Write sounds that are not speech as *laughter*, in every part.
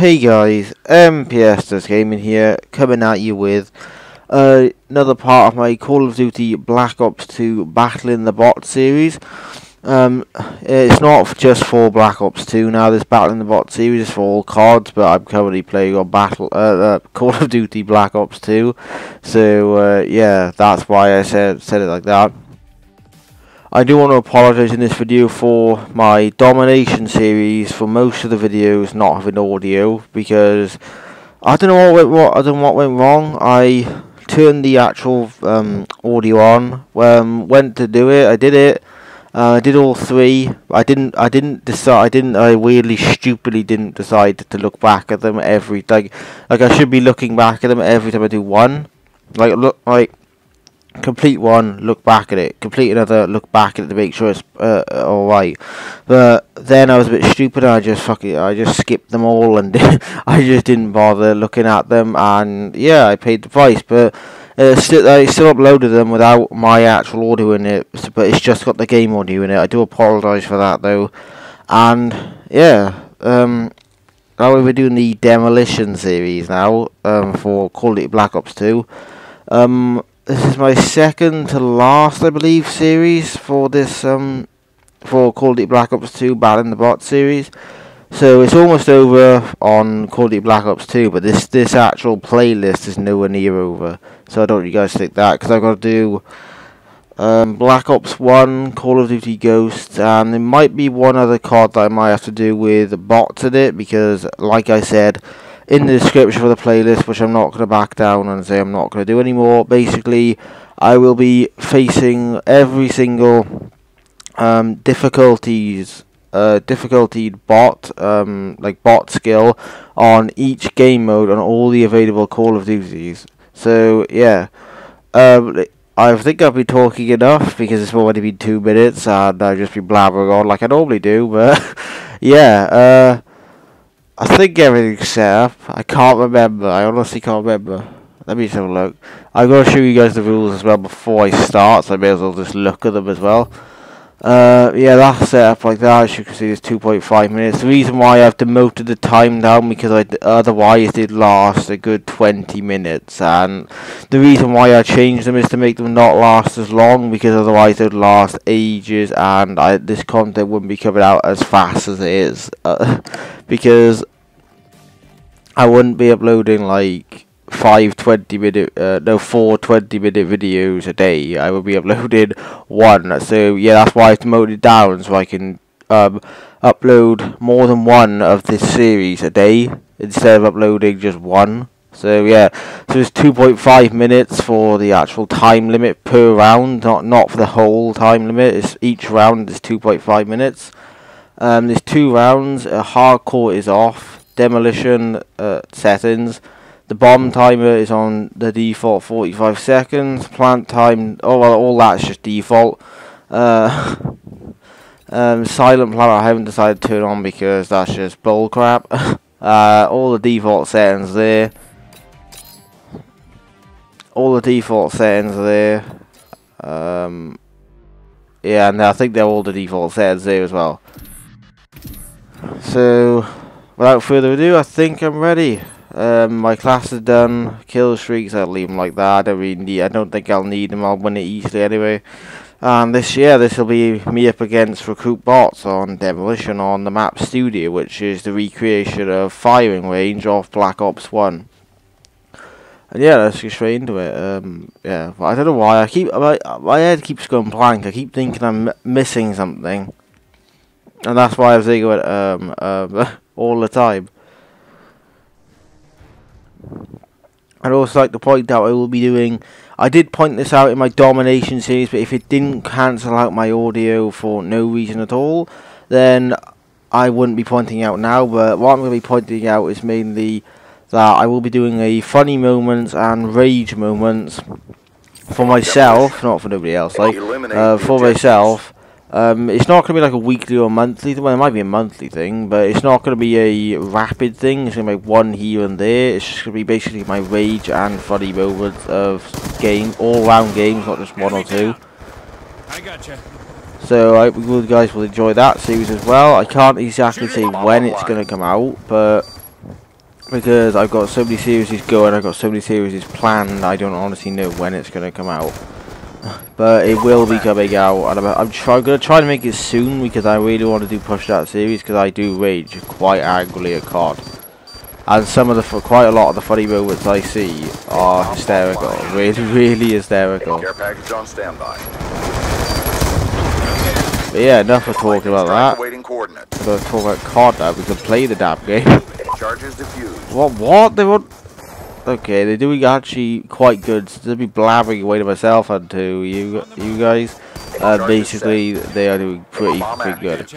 Hey guys, MPS Does Gaming here, coming at you with uh, another part of my Call of Duty Black Ops 2 Battling the Bot series. Um, it's not just for Black Ops 2 now, this Battling the Bot series is for all cards, but I'm currently playing on Battle uh, uh, *laughs* Call of Duty Black Ops 2, so uh, yeah, that's why I said, said it like that. I do want to apologise in this video for my domination series for most of the videos not having audio because I don't know what went I don't know what went wrong. I turned the actual um, audio on, um, went to do it, I did it. Uh, I did all three. I didn't. I didn't decide. I didn't. I weirdly, stupidly didn't decide to look back at them every like. Like I should be looking back at them every time I do one. Like look like complete one, look back at it, complete another, look back at it to make sure it's uh, alright. But then I was a bit stupid I just fucking, I just skipped them all and *laughs* I just didn't bother looking at them and yeah, I paid the price. But uh, still, I still uploaded them without my actual audio in it, but it's just got the game audio in it. I do apologise for that though. And yeah, um, now we're doing the Demolition series now um, for Call of Duty Black Ops 2. Um, this is my second to last, I believe, series for this um for Call of Duty Black Ops 2 Battle in the Bot series. So it's almost over on Call of Duty Black Ops 2, but this this actual playlist is nowhere near over. So I don't want you guys to think that because I've got to do um, Black Ops 1, Call of Duty Ghosts, and there might be one other card that I might have to do with bots in it because, like I said in the description for the playlist, which I'm not going to back down and say I'm not going to do anymore. Basically, I will be facing every single um, difficulties, uh, difficulty bot, um, like bot skill, on each game mode on all the available Call of Duties. So yeah, um, I think I've been talking enough because it's already been two minutes and I've just been blabbering on like I normally do. But *laughs* yeah. Uh, I think everything's set up. I can't remember. I honestly can't remember. Let me just have a look. I'm going to show you guys the rules as well before I start, so I may as well just look at them as well. Uh, yeah, that's set up like that. As you can see, it's 2.5 minutes. The reason why I've demoted the time down because I otherwise it last a good 20 minutes, and the reason why I changed them is to make them not last as long because otherwise they'd last ages, and I, this content wouldn't be coming out as fast as it is uh, *laughs* because I wouldn't be uploading like five 20 minute uh, no four 20 minute videos a day I will be uploading one. So yeah that's why I've demoted down so I can um, upload more than one of this series a day instead of uploading just one. So yeah so it's 2.5 minutes for the actual time limit per round not not for the whole time limit. It's each round is 2.5 minutes. Um, there's two rounds. Uh, hardcore is off. Demolition uh, settings the bomb timer is on the default 45 seconds. Plant time, oh well, all that's just default. Uh, *laughs* um, silent plant I haven't decided to turn on because that's just bullcrap. *laughs* uh, all the default settings there. All the default settings there. Um, yeah, and I think they're all the default settings there as well. So, without further ado, I think I'm ready. Um, my class is done. Kill streaks, I'll leave them like that. I don't really need, I don't think I'll need them. I'll win it easily anyway. And this year, this will be me up against Recruit Bots on Demolition on the map Studio, which is the recreation of firing range of Black Ops 1. And yeah, let's get straight into it. Um, yeah, I don't know why I keep my, my head keeps going blank. I keep thinking I'm missing something, and that's why I was thinking um, um, *laughs* all the time. I'd also like to point out I will be doing, I did point this out in my domination series, but if it didn't cancel out my audio for no reason at all, then I wouldn't be pointing out now, but what I'm going to be pointing out is mainly that I will be doing a funny moments and rage moments for myself, not for nobody else, like, uh, for myself, um, it's not going to be like a weekly or monthly thing. Well, it might be a monthly thing, but it's not going to be a rapid thing. It's going to be one here and there. It's just going to be basically my rage and funny moments of game, all-round games, not just one or two. I gotcha. So I hope you guys will enjoy that series as well. I can't exactly say when it's going to come out, but because I've got so many series going, I've got so many series planned, I don't honestly know when it's going to come out. But it will be coming out, and I'm, I'm, try, going to try to make it soon because I really want to do Push That series because I do rage quite angrily at COD. And some of the, quite a lot of the funny moments I see are hysterical, really, really hysterical. Care package on standby. But yeah, enough of talking about that. We're to talk about COD now, we can play the damn game. Charges diffused. What, what? They want... Okay, they're doing actually quite good. To be blabbering away to myself and to you, you guys. Uh, basically, they are doing pretty, pretty good.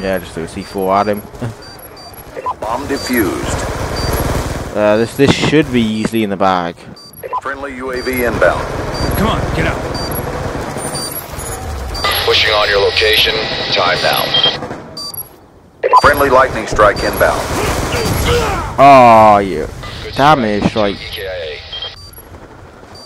Yeah, just do a C4 at him. *laughs* Bomb defused. Uh, this this should be easily in the bag. Friendly UAV inbound. Come on, get out. Pushing on your location. Time now. Friendly lightning strike inbound. Oh, yeah. Damage strike.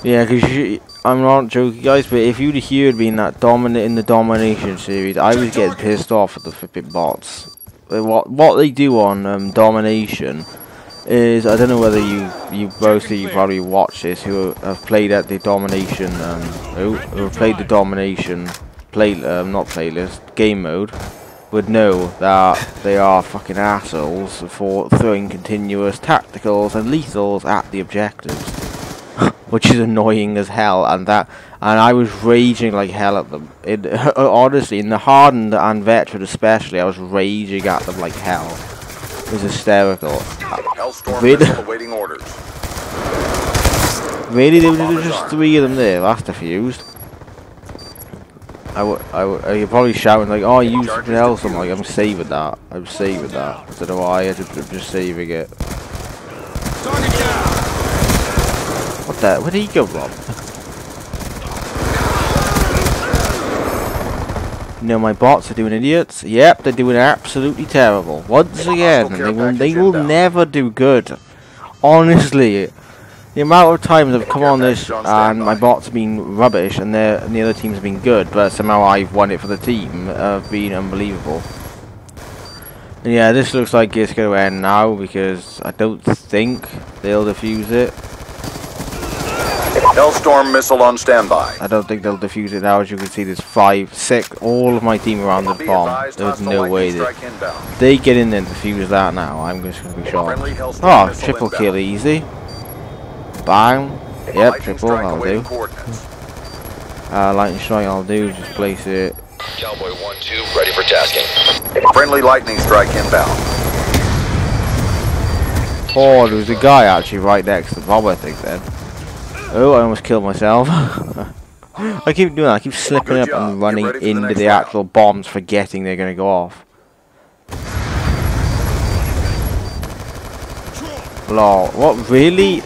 Yeah, because I'm not joking, guys, but if you'd heard me in that dominant in the domination series, I was getting pissed off at the flipping bots. What what they do on um, domination is I don't know whether you you mostly you probably watch this who have played at the domination um who, who have played the domination play um, not playlist game mode would know that they are fucking assholes for throwing continuous tacticals and lethals at the objectives. *laughs* Which is annoying as hell and that and I was raging like hell at them. It, *laughs* honestly in the hardened and veteran especially I was raging at them like hell. It was hysterical. Hellstorm Really? awaiting orders. really? There were just three of them there. That's diffused I would, I would, probably shouting like, "Oh, use something else." I'm like, "I'm saving that. I'm saving that." I don't know why. I just, I'm just saving it. What the? Where did he go from? No, my bots are doing idiots. Yep, they're doing absolutely terrible. Once again, they will, they will never do good. Honestly, the amount of times I've come on this and my bots have been rubbish and, and the other teams been good, but somehow I've won it for the team, have been unbelievable. And yeah, this looks like it's going to end now because I don't think they'll defuse it. Hellstorm missile on standby. I don't think they'll defuse it now. As you can see, there's five, six, all of my team around the bomb. There's no way that they get in there and defuse that now. I'm just gonna be shocked. Oh, triple kill easy. Bang. Yep, triple. strike I'll awaiting do. coordinates. Uh, lightning strike. I'll do. Just place it. Cowboy 1-2, ready for tasking. Friendly lightning strike inbound. Oh, there was a guy actually right next to the bomb. I think then. Oh, I almost killed myself. *laughs* I keep doing that. I keep slipping Good up job. and running ready for the into the round. actual bombs, forgetting they're gonna go off. Lol. What really?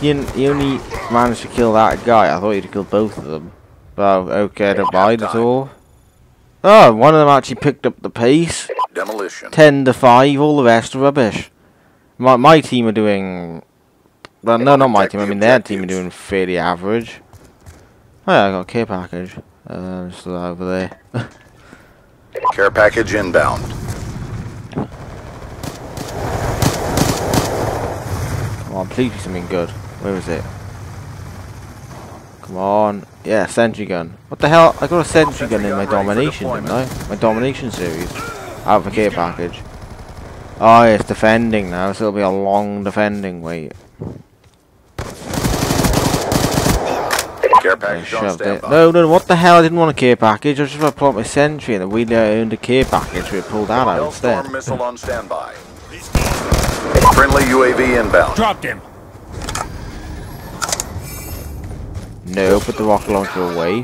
He only managed to kill that guy. I thought he'd killed both of them. Oh, okay, I don't mind at all. Oh, one of them actually picked up the pace. Demolition. 10 to 5, all the rest are rubbish. My, my team are doing... Well, no, not my team, I mean their team are doing fairly average. Oh yeah, I got a care package. Uh, just over there. *laughs* Care package inbound. Come on, please be something good. Where is it? Come on. Yeah, sentry gun. What the hell? I got a sentry gun in my gun ready for domination, didn't I? My domination series. Out of a care package. Oh, yeah, it's defending now, so it'll be a long defending wait. Care I package on shoved it. standby. No, no, what the hell? I didn't want a care package. I just want to pull up my sentry and we owned a care package, We it pulled that out instead. Hellstorm missile on standby. Friendly UAV inbound. Dropped him. No, put the rocket launcher away.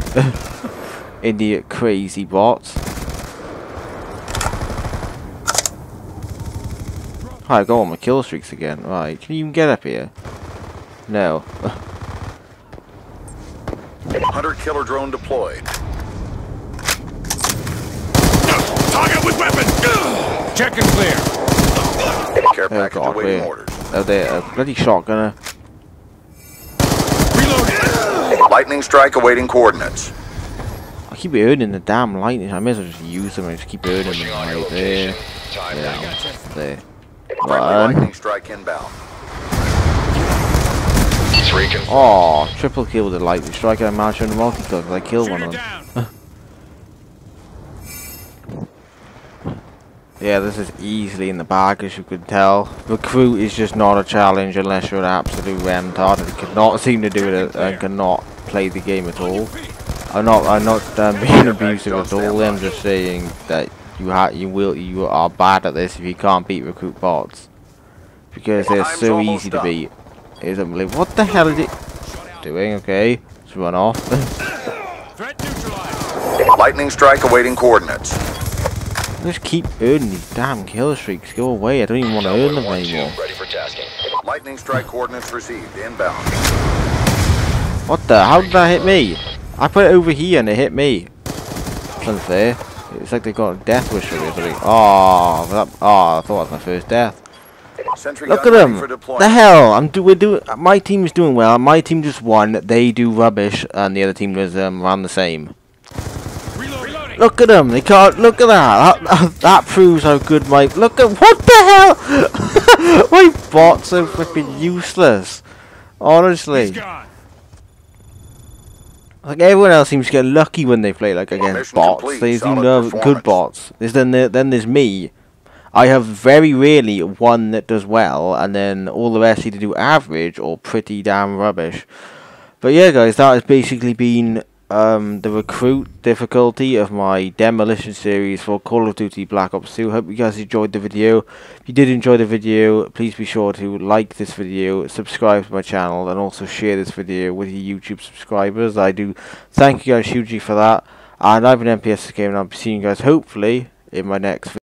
Idiot crazy bots. Hi, go on my kill streaks again. Right, can you even get up here? No. *laughs* Hunter killer drone deployed. Target with weapon. Check and clear. Care Oh package god, awaiting orders. Oh, there, a bloody shotgunner. Lightning strike awaiting coordinates. I keep keep earning the damn lightning. I may as well just use them and just keep earning Pushing them on your right there. location. Time Yeah. now. There. One. lightning strike inbound. Three. Oh, triple kill with the lightning strike. I managed on the multi kill because I killed one of them. *laughs* Yeah, this is easily in the bag, as you can tell. Recruit is just not a challenge unless you're an absolute remtard and cannot seem to do it uh, and cannot play the game at all. I'm not, I'm not um, *laughs* being abusive at all. I'm just saying that you ha you will, you are bad at this if you can't beat recruit bots because they're so easy to up. beat. It's unbelievable. What the hell is it doing? Okay, let's run off. *laughs* Lightning strike awaiting coordinates. just keep earning these damn kill streaks. Go away. I don't even want to earn them Cowboy 1-2, anymore. ready for tasking. Lightning strike coordinates received inbound. What the? How did that hit me? I put it over here and it hit me. It's unfair. It's like they got a death wish for me or something. Oh, that, oh, I thought it was my first death. Sentry Look at them. for The hell? I'm do we're doing. My team is doing well. My team just won. They do rubbish, and the other team was um, around the same. Reloading. Reloading. Look at them. They can't. Look at that. That, that proves how good my. Look at what the hell. *laughs* my bots are freaking useless. Honestly. Like everyone else seems to get lucky when they play like against bots. complete. They seem to have good bots. There's then there, then there's me. I have very rarely one that does well, and then all the rest either do average or pretty damn rubbish. But yeah, guys, that has basically been um, the recruit difficulty of my demolition series for Call of Duty Black Ops 2. Hope you guys enjoyed the video. If you did enjoy the video, please be sure to like this video, subscribe to my channel, and also share this video with your YouTube subscribers. I do thank you guys hugely for that. And I've been MPS Game, and I'll be seeing you guys hopefully in my next video.